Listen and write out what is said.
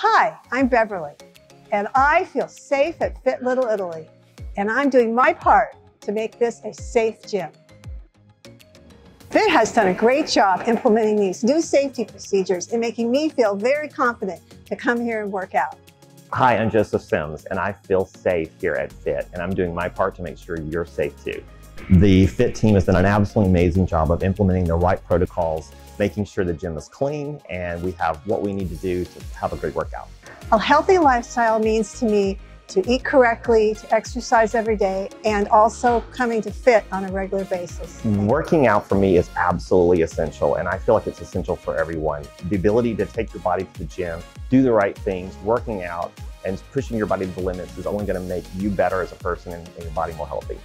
Hi, I'm Beverly, and I feel safe at Fit Little Italy, and I'm doing my part to make this a safe gym. Fit has done a great job implementing these new safety procedures and making me feel very confident to come here and work out. Hi, I'm Joseph Sims, and I feel safe here at FIT, and I'm doing my part to make sure you're safe too. The FIT team has done an absolutely amazing job of implementing the right protocols, making sure the gym is clean, and we have what we need to do to have a great workout. A healthy lifestyle means to me to eat correctly, to exercise every day, and also coming to fit on a regular basis. Working out for me is absolutely essential, and I feel like it's essential for everyone. The ability to take your body to the gym, do the right things, working out, and pushing your body to the limits is only going to make you better as a person and, and your body more healthy.